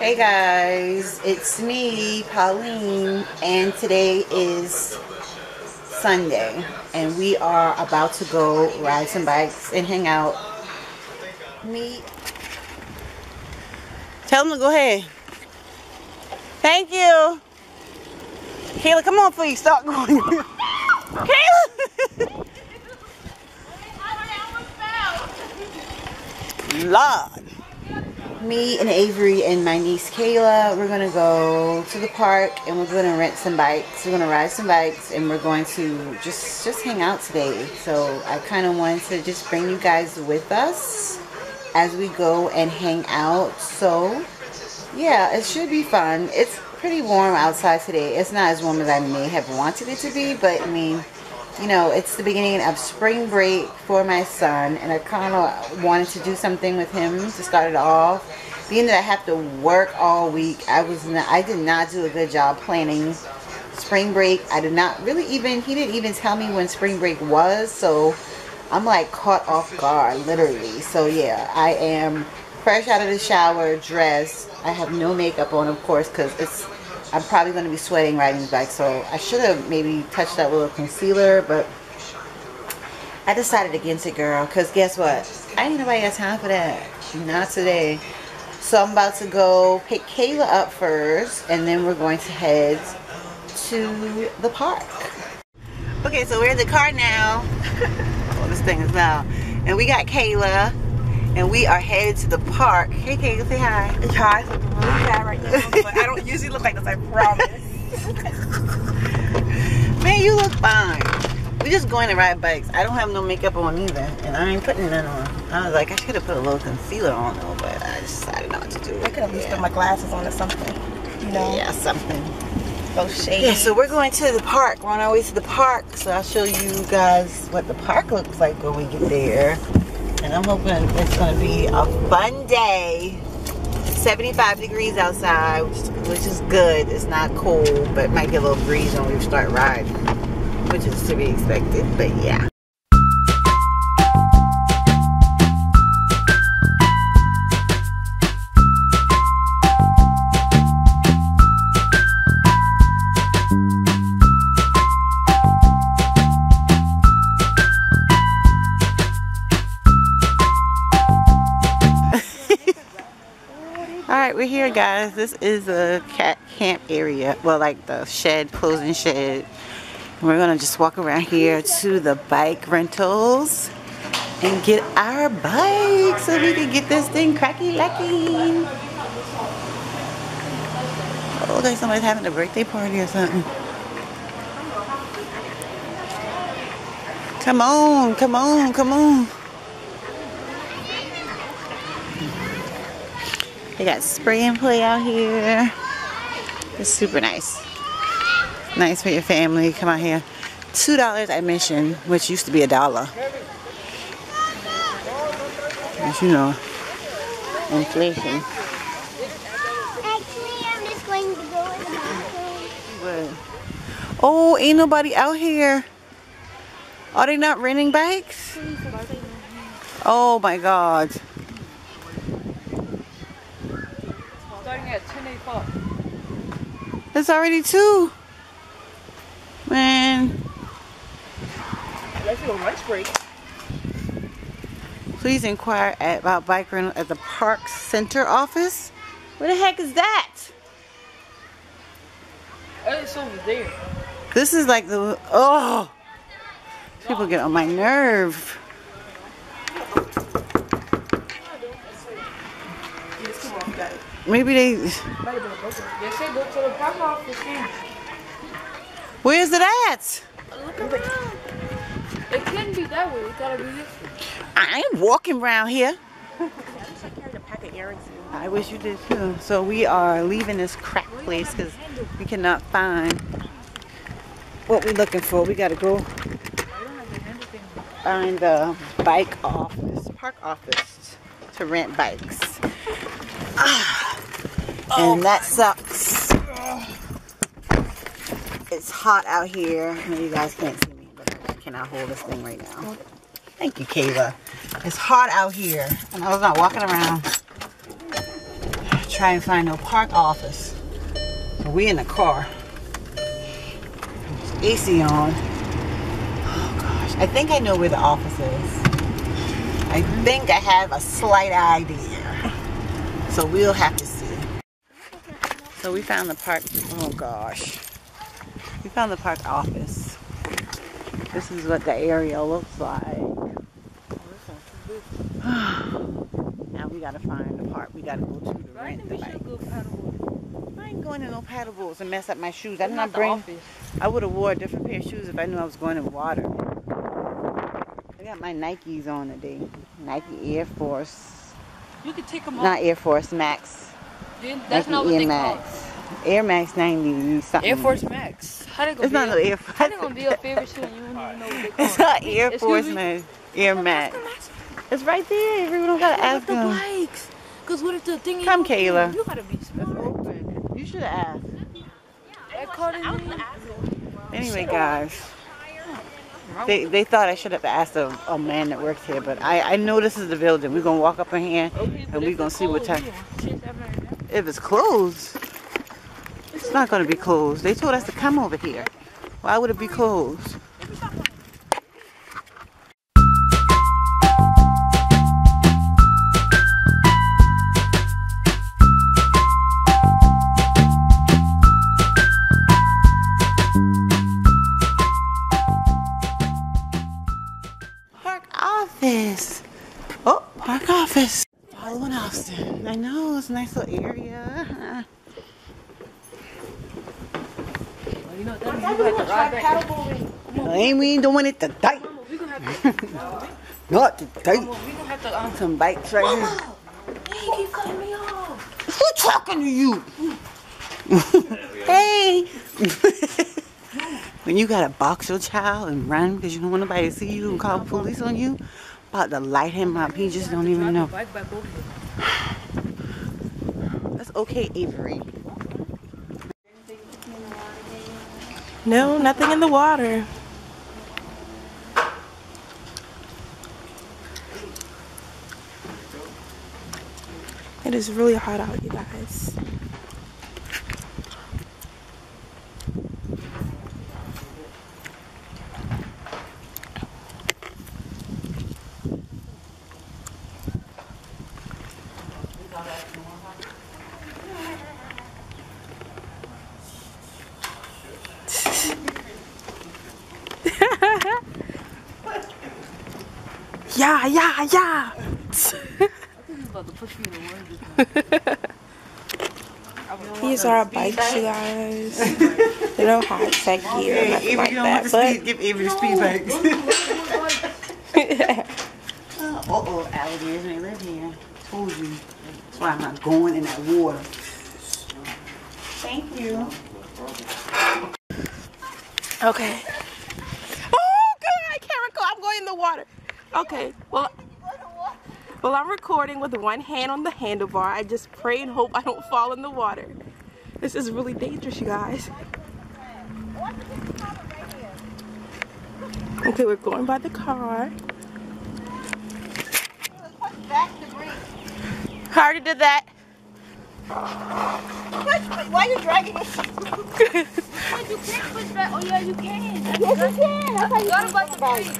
Hey guys, it's me, Pauline, and today is Sunday, and we are about to go ride some bikes and hang out. Meet. Tell them to go ahead. Thank you. Kayla, come on, please. Stop going. Kayla! Lord. Me and Avery and my niece Kayla, we're gonna go to the park and we're gonna rent some bikes. We're gonna ride some bikes and we're going to just just hang out today. So I kind of wanted to just bring you guys with us as we go and hang out. So yeah, it should be fun. It's pretty warm outside today. It's not as warm as I may have wanted it to be, but I mean, you know, it's the beginning of spring break for my son, and I kind of wanted to do something with him to start it off. Being that I have to work all week, I was not, I did not do a good job planning spring break. I did not really even, he didn't even tell me when spring break was, so I'm like caught off guard, literally. So yeah, I am fresh out of the shower, dressed. I have no makeup on, of course, because it's I'm probably going to be sweating riding the bike, so I should have maybe touched that little concealer, but I decided against it, girl, because guess what? I ain't nobody got time for that. Not today. So I'm about to go pick Kayla up first, and then we're going to head to the park. Okay, so we're in the car now. oh, this thing is loud. And we got Kayla and we are headed to the park. Hey, Kate, say hi. Hi, I look really bad right now, but I don't usually look like this, I promise. Man, you look fine. We're just going to ride bikes. I don't have no makeup on either, and I ain't putting none on. I was like, I should have put a little concealer on though, but I decided not to do it. I could at least yeah. put my glasses on or something, you know? Yeah, something. Go shady. Yeah, so we're going to the park. We're on our way to the park, so I'll show you guys what the park looks like when we get there and I'm hoping it's going to be a fun day. 75 degrees outside, which, which is good. It's not cold, but might get a little breeze when we start riding, which is to be expected, but yeah. We're here guys. This is a cat camp area. Well like the shed closing shed. We're gonna just walk around here to the bike rentals and get our bike so we can get this thing cracky lacking oh like somebody's having a birthday party or something. Come on come on come on They got spray and play out here. It's super nice. Nice for your family. Come out here. Two dollars admission, which used to be a dollar. As you know, inflation. Actually, I'm just going to go in the bathroom. Oh, ain't nobody out here. Are they not renting bikes? Oh my god. It's already 2. Man. Let's go lunch break. Please inquire at, about bike rental at the Park Center office. Where the heck is that? It's over there. This is like the, oh. People get on my nerve. Maybe they. Where's it at? Look around. It couldn't be that way. It gotta be this I ain't walking around here. I wish you did too. So we are leaving this crack place because we cannot find what we're looking for. We gotta go find the bike office, park office to rent bikes. Ah. And oh. that sucks. It's hot out here. you guys can't see me, but I cannot hold this thing right now. Thank you, Kayla. It's hot out here. And I was not walking around trying to find no park office. So we in the car. AC on. Oh gosh. I think I know where the office is. I think I have a slight idea. So we'll have to. So we found the park. Oh gosh. We found the park office. This is what the area looks like. now we gotta find the park. We gotta go to the rent the bike. I ain't going to no paddle boats and mess up my shoes. I did not bring. I would have wore a different pair of shoes if I knew I was going in water. I got my Nikes on today. Nike Air Force. You can take them off. Not Air Force Max. That's Nike not what Air they Max. Air Max 90 something. Air Force Max. How they gonna It's be not no Air How they Force. gonna be your favorite shoe and you don't even know what they call It's not Air Excuse Force me? Max. Air Max. It's right there. We don't gotta ask the them. bikes. Cause what if the thing is Come. Kayla. You gotta be smart. You should have asked. That caught in me. Anyway, guys. They, they thought I should have asked a, a man that works here, but I, I know this is the building. We're gonna walk up in here and we're gonna see what time. If it's closed, it's not gonna be closed. They told us to come over here. Why would it be closed? A nice little area. You know what that means? You have to ride back. Ain't we doing it today? We gonna have to. Not today. We gonna have to. Um, Some bikes right here. he keep cutting me off. Who talking to you? hey. when you gotta box your child and run because you don't want nobody to see you and call the police on you, about to light him up. He just don't even know. Okay, Avery. No, nothing in the water. It is really hot out, you guys. Yeah, yeah, yeah. He's about to push me in the water. These are our bikes, you guys. They're no high tech gear or nothing like that, but give Avery the speed bikes. uh oh, alligators may live here. Told you. That's why I'm not going in that water. Thank you. okay. Oh, good. I can't record. I'm going in the water. Okay. Well, well, I'm recording with one hand on the handlebar. I just pray and hope I don't fall in the water. This is really dangerous, you guys. Okay, we're going by the car. I already did that. Why are you dragging me? You can't push back. Oh, yeah, you can. Yes, you can. That's how you Gotta bite the brakes.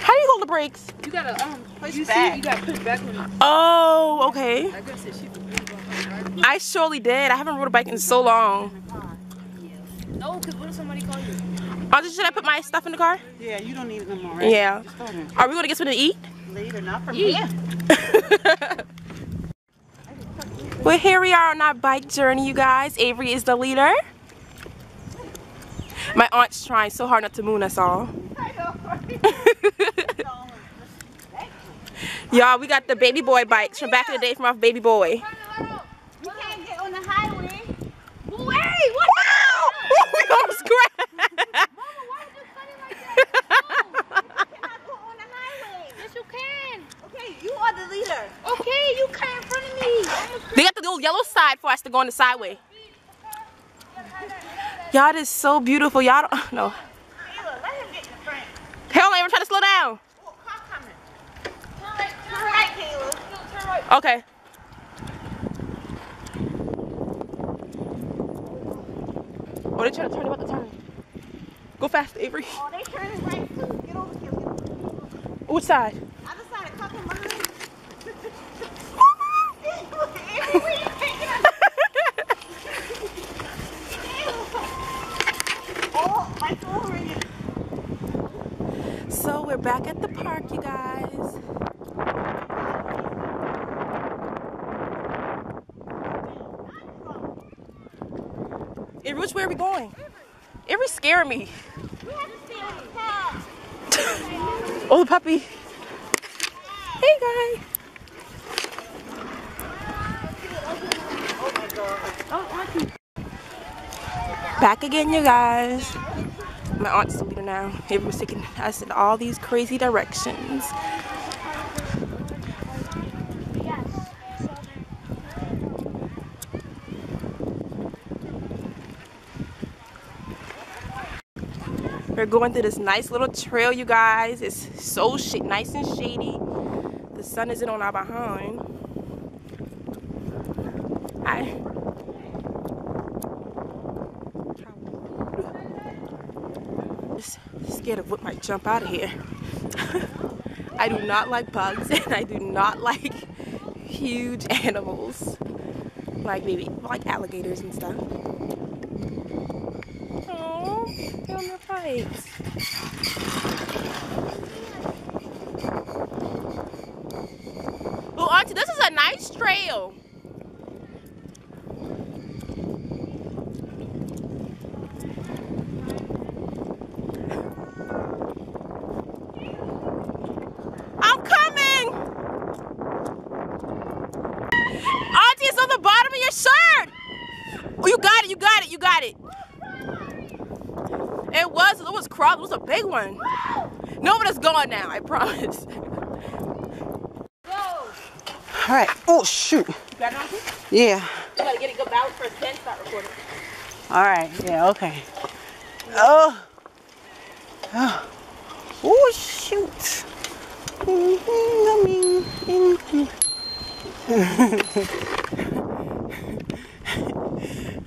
How do you hold the brakes? You gotta um. Push you back. see, you gotta push back when you. Oh, okay. I guess she was really about to ride. I surely did. I haven't rode a bike in so long. No, cause what if somebody call you? Oh, just should I put my stuff in the car? Yeah, you don't need it no more, right? Yeah. Just. Are we gonna get something to eat? Later, not from here. well, here we are on our bike journey, you guys. Avery is the leader. My aunt's trying so hard not to moon us all. Y'all, we got the baby boy bikes from back in the day from our baby boy. You can't get on the highway. Wait, what? we almost crashed. Mama, why would you cut it like that? No, you cannot go on the highway. Yes, you can. Okay, you are the leader. Okay, you cut in front of me. They got the little yellow side for us to go on the sideway. Y'all, this is so beautiful. Y'all don't no. Kayla, let him get in the front. Hell, ain't even trying to slow down. Okay. Oh, they trying to turn about the turn. Go fast, Avery. Oh, they turning right too. Get over here. Get over here. Which side? Oh, so we're back at the parking which way are going? Avery's scaring me. Oh, the puppy. Hey, guy. Back again, you guys. My aunt's leader now. Avery was taking us in all these crazy directions. We're going through this nice little trail, you guys. It's so nice and shady. The sun isn't on our behind. I. Just scared of what might jump out of here. I do not like bugs and I do not like huge animals. Like maybe like alligators and stuff. On. Oh, Auntie, this is a nice trail. I'm coming! Auntie, it's on the bottom of your shirt! Oh, you got it, you got it, you got it. It was, it was crawling, it was a big one. No, but it's gone now, I promise. All right. Oh, shoot. You got it, Auntie? Yeah. You gotta get it go out first, then start recording. All right. Yeah, okay. Oh. Oh, oh shoot.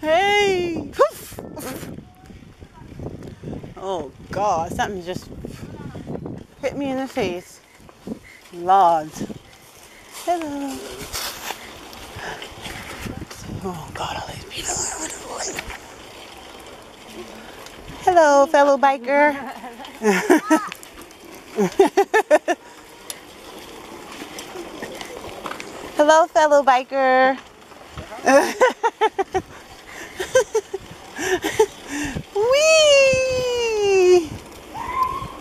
Hey. Poof. Oh, God. Something just hit me in the face. Lord. Hello. Oh, God, all these people. Hello, fellow biker. Hello, fellow biker.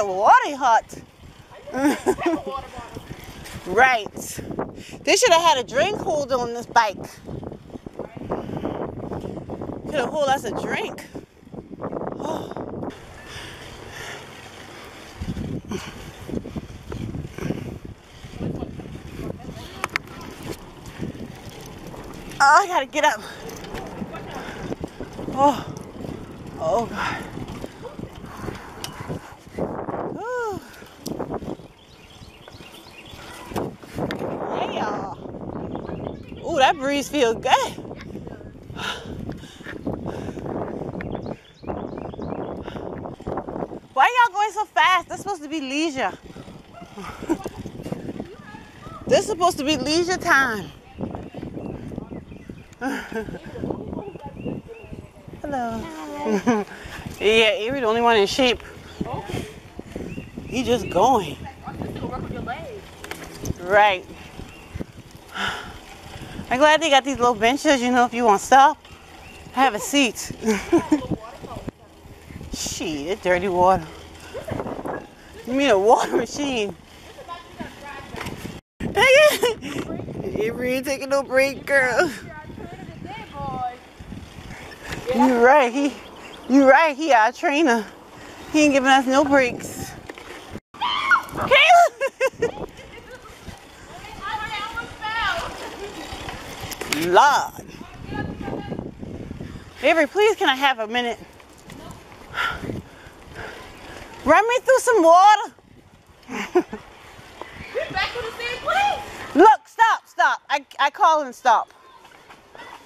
a water hot. right. They should have had a drink holder on this bike. Could have hold us a drink. Oh. Oh, I gotta get up. Oh, oh God. Ooh. Yeah. Feels good. Why y'all going so fast? That's supposed to be leisure. this is supposed to be leisure time. Hello. yeah, Avery the only one in shape. He just going. Right. I'm glad they got these little benches, you know, if you want to stop, Have a seat. Shit, dirty water. You mean a water machine? Avery ain't taking no break, girl. You right, he you right, he our trainer. He ain't giving us no breaks. Kayla! Avery, please can I have a minute? Run me through some water. We're Back to the same place. Look, stop, stop. I, I call and stop.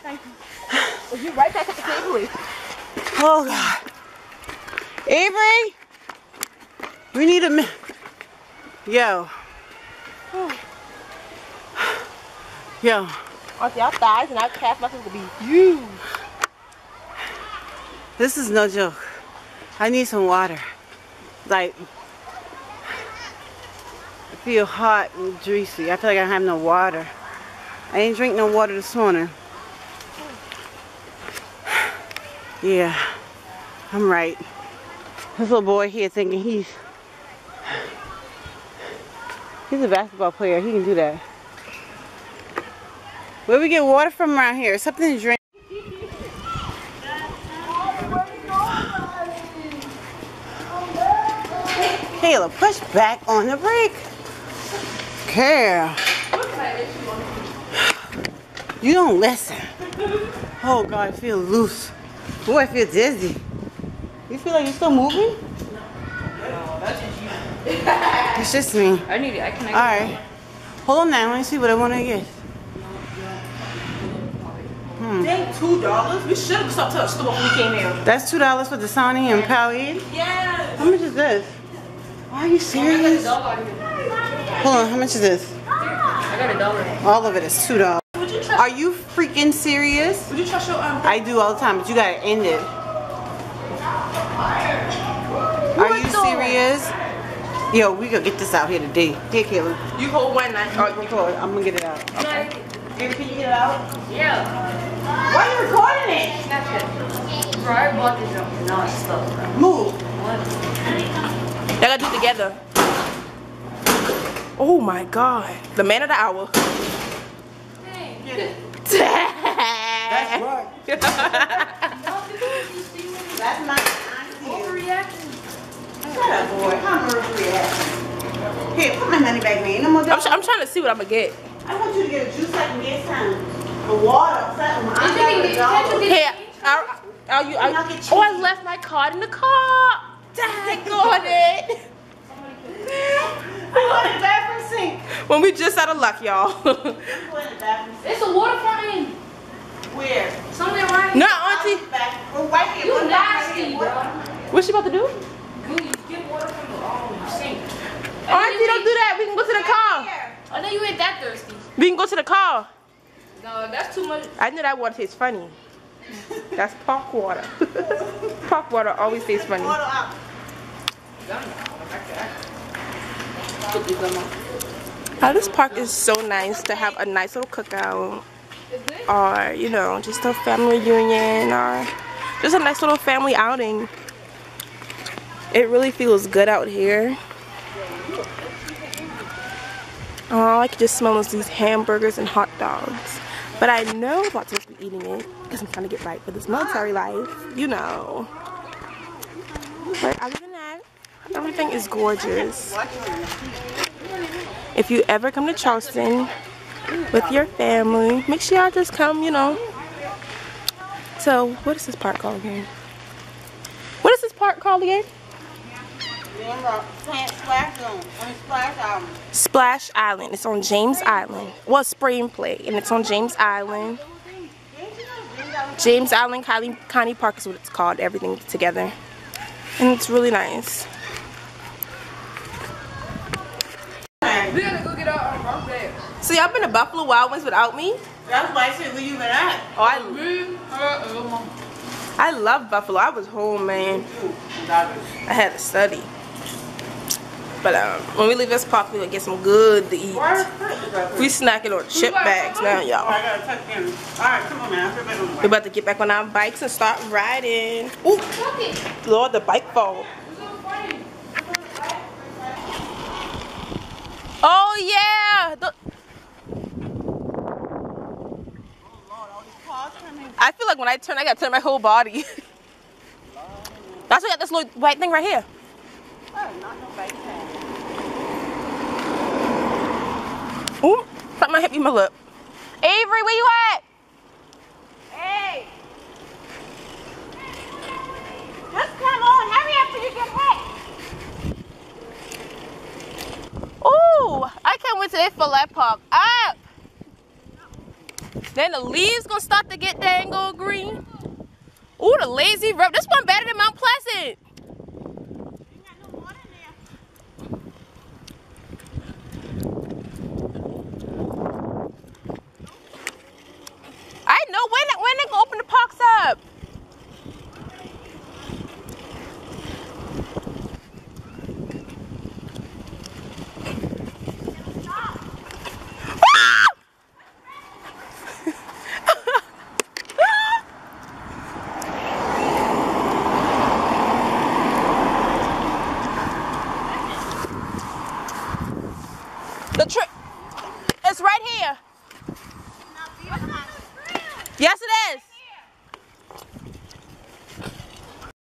Thank you right back at the same place. Oh God. Avery, we need a minute. Yo. Yo. Auntie, our thighs and our calf muscles will be huge. This is no joke. I need some water. Like, I feel hot and greasy. I feel like I have no water. I ain't drink no water this morning. Yeah, I'm right. This little boy here thinking he's he's a basketball player. He can do that. Where we get water from around here? Something to drink. Kayla, push back on the brake. Carol. You don't listen. Oh God, I feel loose. Boy, I feel dizzy. You feel like you're still moving? No, it's just me. I need it. I can. Alright. Hold on now, let me see what I want to get. Dang, two dollars? We should have stopped to the store when we came here. That's two dollars for Dasani and Powerade? Yes. How much is this? Are you serious? Hold on, how much is this? I got a dollar. All of it is two dollars. You? Are you freaking serious? Would you trust your um? I do all the time, but you gotta end it. Are you serious? Yo, we gonna get this out here today. Here, Kayla. You hold one knife. Oh, record. I'm gonna get it out. Okay. Baby, can you get it out? Yeah. Why are you recording it? Snapchat. Bro, I bought this up. No, it's stuff, bro. Move. Y'all gotta do it together. Oh my god. The man of the hour. Hey. Get it. That's right. That's my auntie. Overreaction. Shut up, boy. I'm overreacting. Here, put my money back, man. No more I'm, dollars. I'm trying to see what I'm gonna get. I want you to get a juice I can get some. A water, something. I got a dollar. Here, are, are you? Are, I'll get oh, I left my card in the car. Dang on it. I go in the bathroom sink. When we just out of luck, y'all. I go in the bathroom sink. It's a water fountain. Where? Somewhere right no, here. auntie. Back. We're right here. You We're right nasty, here. bro. What's she about to do? You get water from the um, sink. Auntie, don't do that. We can go to the car. Here. I know you ain't that thirsty. We can go to the car. No, that's too much. I knew that water tastes funny. That's park water. park water always tastes funny. Water out. Put this on my. Uh, this park is so nice to have a nice little cookout or, you know, just a family reunion or just a nice little family outing. It really feels good out here. Oh, I can just smell these hamburgers and hot dogs. But I know I'm supposed to be eating it because I'm trying to get right for this military life, you know. But other than that, everything is gorgeous. If you ever come to Charleston with your family, make sure y'all just come, you know. So, what is this park called again? What is this park called again? Remember, plant splash zone. Splash album. Splash Island. It's on James Island. Well, Spring Play, and it's on James Island. James Island County, County Park is what it's called, everything together. And it's really nice. We gotta go get our our bag. So y'all been to Buffalo Wild Wings without me? That's why I said, where you been at? Oh, I, Me, her. Uh, uh, I love Buffalo. I was home, man. I had to study. But um, when we leave this park, we gonna get some good to eat. We snacking on chip bags now, y'all. I gotta tuck in. Alright, come on, man. I'll put back on the We about to get back on our bikes and start riding. Ooh, Lord, the bike fall. Oh yeah. The- I feel like when I turn, I gotta turn my whole body. That's why I got this little white thing right here. Ooh, something hit me in my lip. Avery, where you at? Hey! Just come on, hurry up till you get hit. Ooh, I can't wait till they fill that pop up. Then the leaves gonna start to get dangle green. Ooh, the lazy river. This one better than Mount Pleasant.